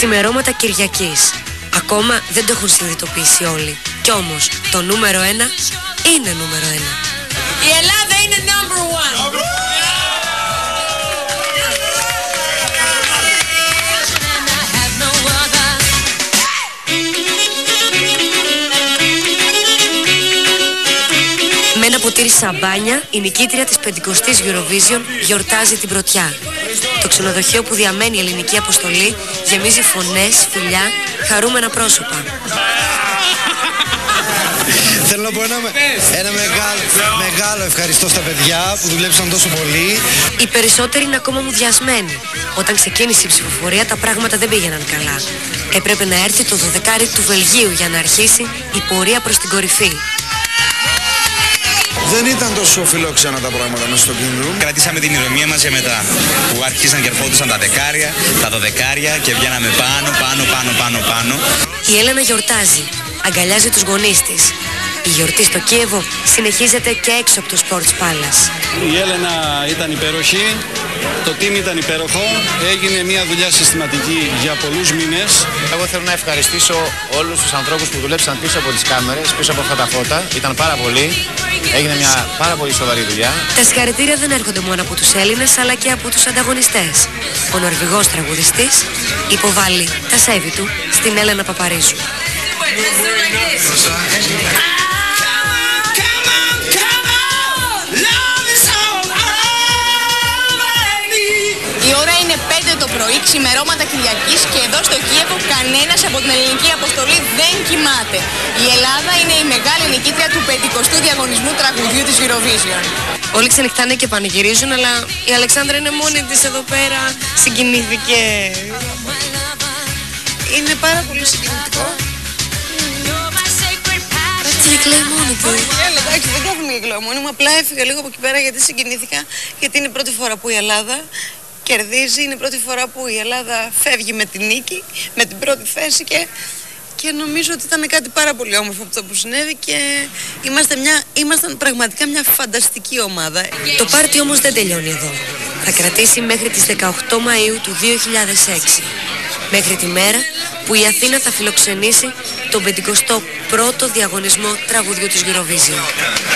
Ξημερώματα Κυριακής. Ακόμα δεν το έχουν συνειδητοποιήσει όλοι. Κι όμως το νούμερο ένα είναι νούμερο ένα. Η Ελλάδα είναι number one. Με ένα ποτήρι σαμπάνια, η νικήτρια της 50ης Eurovision γιορτάζει την πρωτιά. Το ξενοδοχείο που διαμένει η ελληνική αποστολή γεμίζει φωνές, φιλιά, χαρούμενα πρόσωπα. Θέλω να πω ένα, ένα μεγάλο, μεγάλο ευχαριστώ στα παιδιά που δουλέψαν τόσο πολύ. Οι περισσότεροι είναι ακόμα μουδιασμένοι. Όταν ξεκίνησε η ψηφοφορία τα πράγματα δεν πήγαιναν καλά. Έπρεπε να έρθει το 12 του Βελγίου για να αρχίσει η πορεία προς την κορυφή. Δεν ήταν τόσο φιλόξενα τα πράγματα μέσα στο Green Room. Κρατήσαμε την ηρεμία μας για μετά. Που άρχισαν και ερχόντουσαν τα δεκάρια, τα δωδεκάρια και βγαίναμε πάνω, πάνω, πάνω, πάνω, πάνω. Η Έλενα γιορτάζει. Αγκαλιάζει τους γονείς της. Η γιορτή στο Κίεβο συνεχίζεται και έξω από το Sports Palace. Η Έλενα ήταν υπέροχη, το team ήταν υπέροχο, έγινε μια δουλειά συστηματική για πολλούς μήνες. Εγώ θέλω να ευχαριστήσω όλους τους ανθρώπους που δουλέψαν πίσω από τις κάμερες, πίσω από αυτά τα φώτα. Ήταν πάρα πολύ. Έγινε μια πάρα πολύ σοβαρή δουλειά. Τα συγχαρητήρια δεν έρχονται μόνο από τους Έλληνες αλλά και από τους ανταγωνιστές. Ο Νορβηγός τραγουδιστής υποβάλλει τα σέβη του στην Έλενα Παπαρίζου. Ξημερώματα Κυριακής και εδώ στο Κίεβο κανένας από την ελληνική αποστολή δεν κοιμάται. Η Ελλάδα είναι η μεγάλη νικήτρια του 50ου διαγωνισμού τραγουδιού της Eurovision. Όλοι ξενυχτάνε και πανηγυρίζουν, αλλά η Αλεξάνδρα είναι μόνη της εδώ πέρα. Συγκινήθηκε. Είναι πάρα πολύ συγκινητικό. Τι κλαίει μόνη του. Έλα, εντάξει, δεν κάθομαι και κλαίω μόνη μου. Απλά έφυγα λίγο από εκεί πέρα γιατί συγκινήθηκα. Γιατί είναι η πρώτη φορά που η Ελλάδα κερδίζει. Είναι η πρώτη φορά που η Ελλάδα φεύγει με την νίκη, με την πρώτη θέση και, και νομίζω ότι ήταν κάτι πάρα πολύ όμορφο αυτό που συνέβη και είμαστε μια, ήμασταν πραγματικά μια φανταστική ομάδα. Το πάρτι όμως δεν τελειώνει εδώ. Θα κρατήσει μέχρι τις 18 Μαΐου του 2006. Μέχρι τη μέρα που η Αθήνα θα φιλοξενήσει τον 51ο διαγωνισμό τραγουδιού της Eurovision.